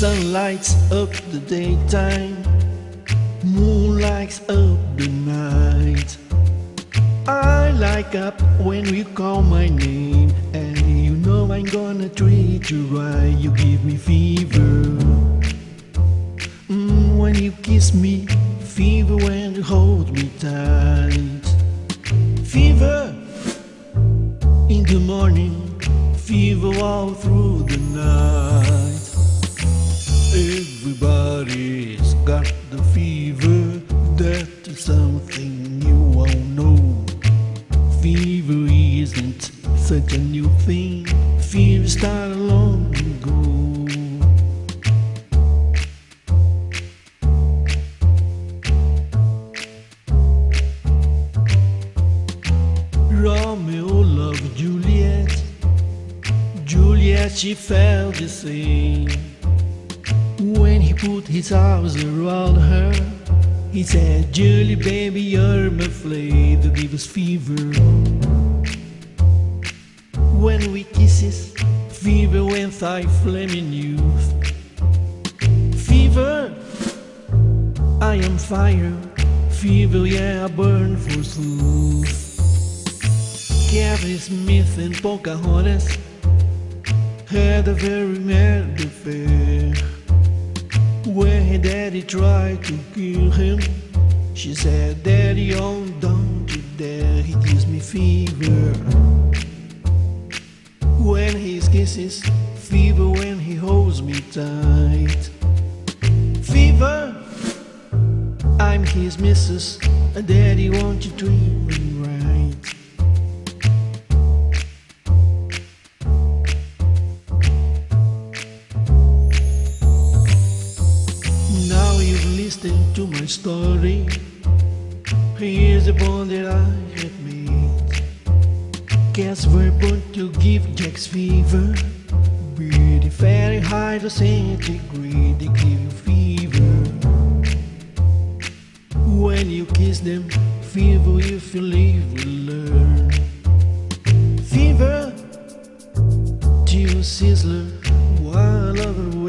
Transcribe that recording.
Sun lights up the daytime, moon lights up the night. I like up when you call my name, and you know I'm gonna treat you right. You give me fever. Mm, when you kiss me, fever when you hold me tight. Fever in the morning, fever all through the night. Such a new thing, fever started long ago. Romeo loved Juliet. Juliet, she felt the same. When he put his arms around her, he said, Julie, baby, you're my flame give us fever. When we kisses, fever when I flame in youth. Fever, I am fire. Fever, yeah, I burn for smooth. Captain Smith and Pocahontas had a very mad affair. When her daddy tried to kill him, she said, Daddy, oh, don't you dare, he gives me fever. Kisses, fever when he holds me tight. Fever, I'm his missus, and Daddy, won't you treat me right? Now you've listened to my story. Here's the bond that I have made. Cats were born to give Jack's fever. Be the Fahrenheit or centigrade, they give you fever. When you kiss them, fever if you live will learn. Fever, till sizzler, while other